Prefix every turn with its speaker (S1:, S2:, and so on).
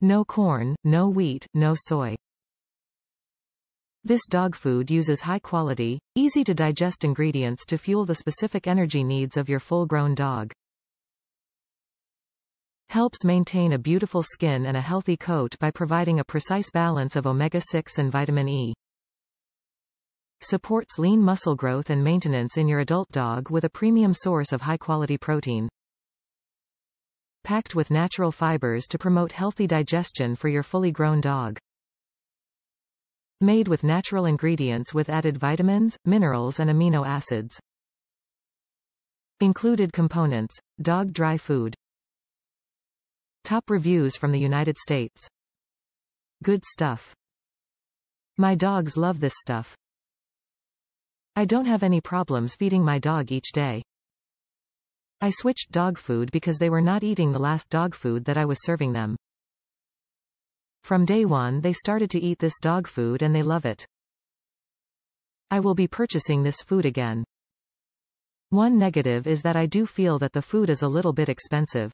S1: No corn, no wheat, no soy. This dog food uses high-quality, easy-to-digest ingredients to fuel the specific energy needs of your full-grown dog. Helps maintain a beautiful skin and a healthy coat by providing a precise balance of omega-6 and vitamin E. Supports lean muscle growth and maintenance in your adult dog with a premium source of high-quality protein. Packed with natural fibers to promote healthy digestion for your fully grown dog. Made with natural ingredients with added vitamins, minerals and amino acids. Included components. Dog dry food. Top reviews from the United States. Good stuff. My dogs love this stuff. I don't have any problems feeding my dog each day. I switched dog food because they were not eating the last dog food that I was serving them. From day one they started to eat this dog food and they love it. I will be purchasing this food again. One negative is that I do feel that the food is a little bit expensive.